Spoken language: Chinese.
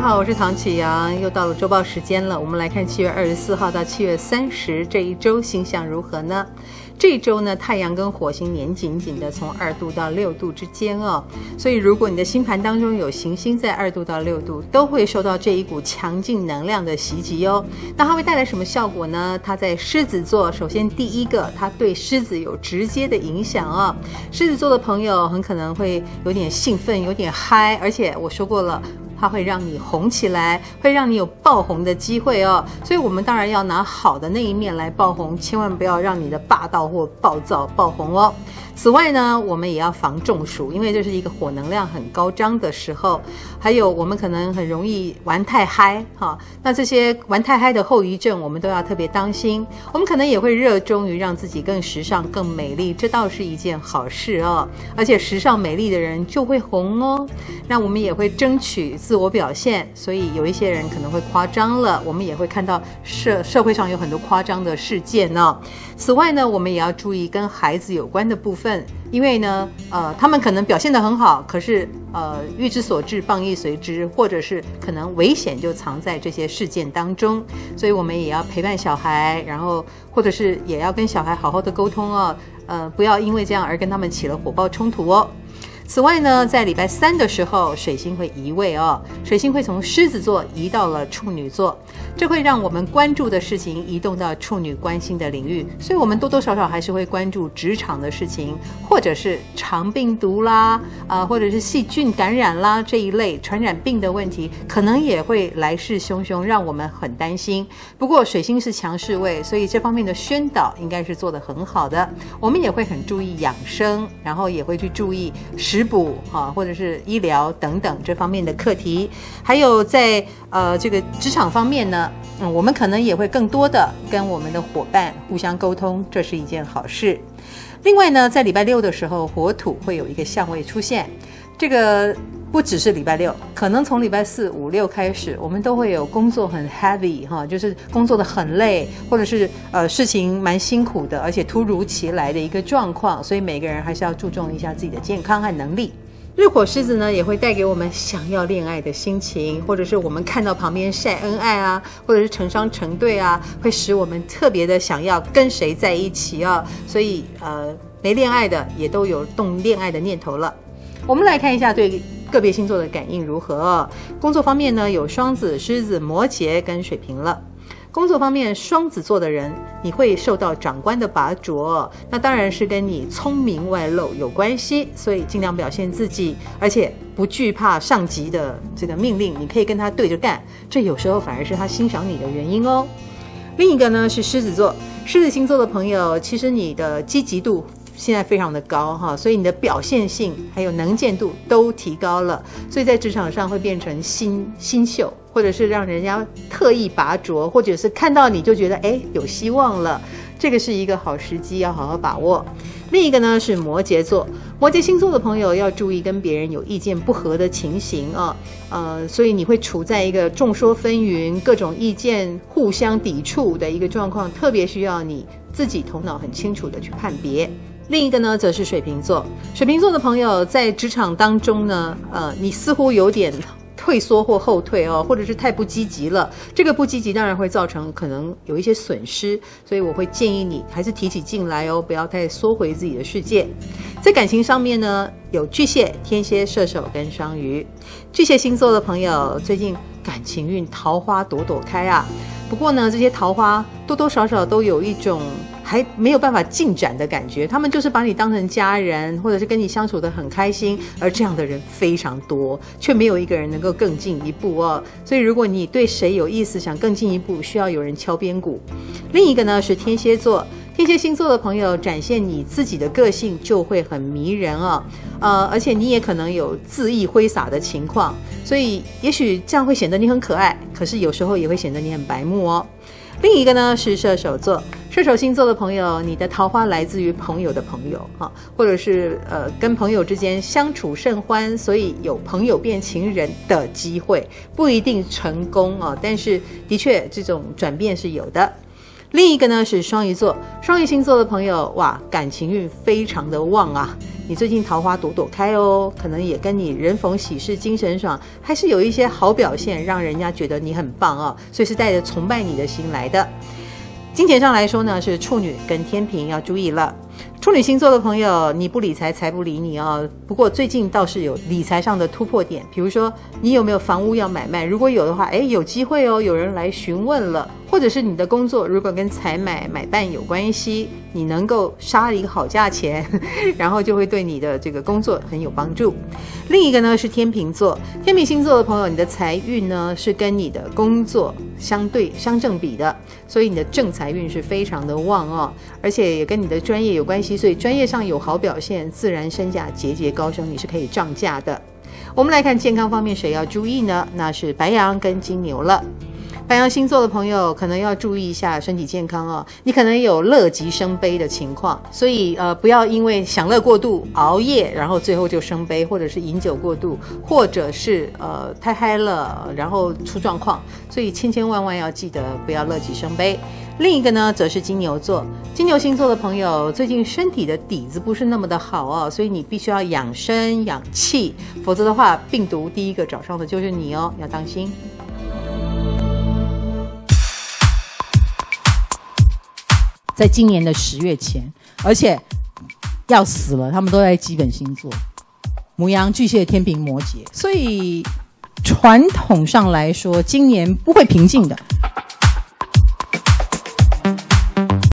家好，我是唐启阳，又到了周报时间了。我们来看七月二十四号到七月三十这一周星象如何呢？这周呢，太阳跟火星黏紧紧的，从二度到六度之间哦。所以，如果你的星盘当中有行星在二度到六度，都会受到这一股强劲能量的袭击哦。那它会带来什么效果呢？它在狮子座，首先第一个，它对狮子有直接的影响哦。狮子座的朋友很可能会有点兴奋，有点嗨，而且我说过了。它会让你红起来，会让你有爆红的机会哦。所以，我们当然要拿好的那一面来爆红，千万不要让你的霸道或暴躁爆红哦。此外呢，我们也要防中暑，因为这是一个火能量很高涨的时候。还有，我们可能很容易玩太嗨哈。那这些玩太嗨的后遗症，我们都要特别当心。我们可能也会热衷于让自己更时尚、更美丽，这倒是一件好事哦。而且，时尚美丽的人就会红哦。那我们也会争取自我表现，所以有一些人可能会夸张了。我们也会看到社社会上有很多夸张的事件呢。此外呢，我们也要注意跟孩子有关的部分，因为呢，呃，他们可能表现得很好，可是呃，欲之所至，谤亦随之，或者是可能危险就藏在这些事件当中，所以我们也要陪伴小孩，然后或者是也要跟小孩好好的沟通哦，呃，不要因为这样而跟他们起了火爆冲突哦。此外呢，在礼拜三的时候，水星会移位哦，水星会从狮子座移到了处女座，这会让我们关注的事情移动到处女关心的领域，所以我们多多少少还是会关注职场的事情，或者是肠病毒啦，啊，或者是细菌感染啦这一类传染病的问题，可能也会来势汹汹，让我们很担心。不过水星是强势位，所以这方面的宣导应该是做得很好的。我们也会很注意养生，然后也会去注意食。食补啊，或者是医疗等等这方面的课题，还有在呃这个职场方面呢，嗯，我们可能也会更多的跟我们的伙伴互相沟通，这是一件好事。另外呢，在礼拜六的时候，火土会有一个相位出现，这个。不只是礼拜六，可能从礼拜四、五六开始，我们都会有工作很 heavy 哈，就是工作的很累，或者是呃事情蛮辛苦的，而且突如其来的一个状况，所以每个人还是要注重一下自己的健康和能力。日火狮子呢，也会带给我们想要恋爱的心情，或者是我们看到旁边晒恩爱啊，或者是成双成对啊，会使我们特别的想要跟谁在一起啊，所以呃没恋爱的也都有动恋爱的念头了。我们来看一下对。个别星座的感应如何？工作方面呢，有双子、狮子、摩羯跟水瓶了。工作方面，双子座的人你会受到长官的拔擢，那当然是跟你聪明外露有关系，所以尽量表现自己，而且不惧怕上级的这个命令，你可以跟他对着干，这有时候反而是他欣赏你的原因哦。另一个呢是狮子座，狮子星座的朋友，其实你的积极度。现在非常的高哈，所以你的表现性还有能见度都提高了，所以在职场上会变成新新秀，或者是让人家特意拔擢，或者是看到你就觉得哎有希望了，这个是一个好时机，要好好把握。另一个呢是摩羯座，摩羯星座的朋友要注意跟别人有意见不合的情形啊，呃，所以你会处在一个众说纷纭、各种意见互相抵触的一个状况，特别需要你自己头脑很清楚的去判别。另一个呢，则是水瓶座。水瓶座的朋友在职场当中呢，呃，你似乎有点退缩或后退哦，或者是太不积极了。这个不积极当然会造成可能有一些损失，所以我会建议你还是提起劲来哦，不要太缩回自己的世界。在感情上面呢，有巨蟹、天蝎、射手跟双鱼。巨蟹星座的朋友最近感情运桃花朵朵开啊，不过呢，这些桃花多多少少都有一种。还没有办法进展的感觉，他们就是把你当成家人，或者是跟你相处的很开心，而这样的人非常多，却没有一个人能够更进一步哦。所以，如果你对谁有意思，想更进一步，需要有人敲边鼓。另一个呢是天蝎座，天蝎星座的朋友展现你自己的个性就会很迷人哦，呃，而且你也可能有恣意挥洒的情况，所以也许这样会显得你很可爱，可是有时候也会显得你很白目哦。另一个呢是射手座，射手星座的朋友，你的桃花来自于朋友的朋友哈，或者是呃跟朋友之间相处甚欢，所以有朋友变情人的机会，不一定成功啊，但是的确这种转变是有的。另一个呢是双鱼座，双鱼星座的朋友哇，感情运非常的旺啊。你最近桃花朵朵开哦，可能也跟你人逢喜事精神爽，还是有一些好表现，让人家觉得你很棒哦，所以是带着崇拜你的心来的。金钱上来说呢，是处女跟天平要注意了。处女星座的朋友，你不理财，财不理你哦。不过最近倒是有理财上的突破点，比如说你有没有房屋要买卖？如果有的话，哎，有机会哦，有人来询问了。或者是你的工作如果跟采买买办有关系，你能够杀一个好价钱，然后就会对你的这个工作很有帮助。另一个呢是天秤座，天秤星座的朋友，你的财运呢是跟你的工作相对相正比的，所以你的正财运是非常的旺哦，而且也跟你的专业有关系，所以专业上有好表现，自然身价节节高升，你是可以涨价的。我们来看健康方面，谁要注意呢？那是白羊跟金牛了。白羊星座的朋友可能要注意一下身体健康哦，你可能有乐极生悲的情况，所以呃不要因为享乐过度熬夜，然后最后就生悲，或者是饮酒过度，或者是呃太嗨了，然后出状况，所以千千万万要记得不要乐极生悲。另一个呢，则是金牛座，金牛星座的朋友最近身体的底子不是那么的好哦，所以你必须要养生养气，否则的话病毒第一个找上的就是你哦，要当心。在今年的十月前，而且要死了，他们都在基本星座：母羊、巨蟹、天平、摩羯。所以传统上来说，今年不会平静的。